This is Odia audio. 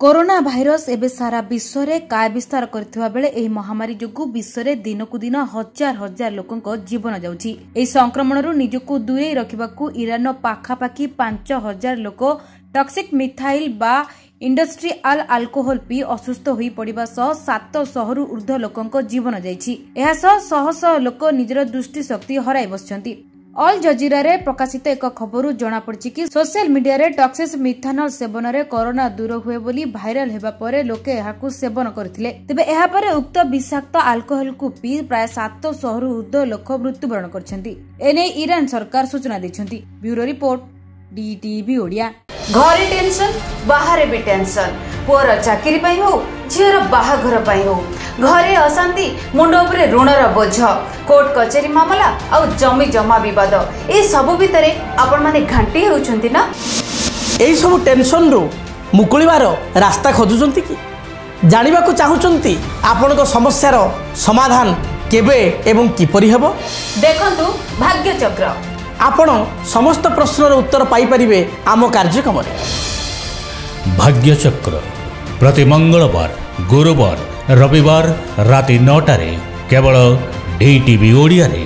କରୋନା ଭାଇରସ ଏବେ ସାରା ବିଶ୍ୱରେ କାୟ ବିସ୍ତାର କରିଥିବା ବେଳେ ଏହି ମହାମାରୀ ଯୋଗୁଁ ବିଶ୍ୱରେ ଦିନକୁ ଦିନ ହଜାର ହଜାର ଲୋକଙ୍କ ଜୀବନ ଯାଉଛି। ଏହି ସଂକ୍ରମଣରୁ ନିଜକୁ ଦୂରେଇ ରଖିବାକୁ ଇରାନର ପାଖାପାଖି ପାଞ୍ଚ ହଜାର ଲୋକ ଟକ୍ସିକ୍ ମିଥାଇଲ୍ ବା ଇଣ୍ଡଷ୍ଟ୍ରିଆଲ ଆଲକୋହଲ ପିଇ ଅସୁସ୍ଥ ହୋଇପଡ଼ିବା ସହ ସାତଶହରୁ ଉର୍ଦ୍ଧ୍ୱ ଲୋକଙ୍କ ଜୀବନ ଯାଇଛି। ଏହା ସହ ଶହ ଶହ ଲୋକ ନିଜର ଦୃଷ୍ଟି ଶକ୍ତି ହରାଇ ବସିଛନ୍ତି। ଅଲ୍ ଜଜିରାରେ ପ୍ରକାଶିତ ଏକ ଖବରରୁ ଜଣାପଡ଼ିଛି କି ସୋସିଆଲ ମିଡିଆରେ ଟକ୍ସିସ୍ ମିଥାନଲ ସେବନରେ କରୋନା ଦୂର ହୁଏ ବୋଲି ଭାଇରାଲ ହେବା ପରେ ଲୋକେ ଏହାକୁ ସେବନ କରିଥିଲେ। ତେବେ ଏହାପରେ ଉକ୍ତ ବିଷାକ୍ତ ଆଲକୋହଲକୁ ପିଇ ପ୍ରାୟ ସାତଶହରୁ ଉର୍ଦ୍ଧ୍ୱ ଲୋକ ମୃତ୍ୟୁବରଣ କରିଛନ୍ତି। ଏନେଇ ଇରାନ ସରକାର ସୂଚନା ଦେଇଛନ୍ତି। Bureau report DTV Odia. ଘରେ ଟେନସନ ବାହାରେ ବି ଟେନସନ। ପୁଅର ଚାକିରି ପାଇଁ ହଉ ଝିଅର ବାହାଘର ପାଇଁ ହଉ। ଘରେ ଅଶାନ୍ତି ମୁଣ୍ଡ ଉପରେ ଋଣର ବୋଝ କୋର୍ଟ କଚେରୀ ମାମଲା ଆଉ ଜମି ଜମା ବିବାଦ। ଏ ସବୁ ଭିତରେ ଆପଣମାନେ ଘାଣ୍ଟି ହେଉଛନ୍ତି ନା? ଏହିସବୁ ଟେନସନରୁ ମୁକୁଳିବାର ରାସ୍ତା ଖୋଜୁଛନ୍ତି କି? ଜାଣିବାକୁ ଚାହୁଁଛନ୍ତି ଆପଣଙ୍କ ସମସ୍ୟାର ସମାଧାନ କେବେ ଏବଂ କିପରି ହେବ? ଦେଖନ୍ତୁ ଭାଗ୍ୟଚକ୍ର। ଆପଣ ସମସ୍ତ ପ୍ରଶ୍ନର ଉତ୍ତର ପାଇପାରିବେ ଆମ କାର୍ଯ୍ୟକ୍ରମରେ। ଭାଗ୍ୟଚକ୍ର। ପ୍ରତି ମଙ୍ଗଳବାର ଗୁରୁବାର ରବିବାର ରାତି ନଅଟାରେ କେବଳ ଡି ଟିଭି ଓଡ଼ିଆରେ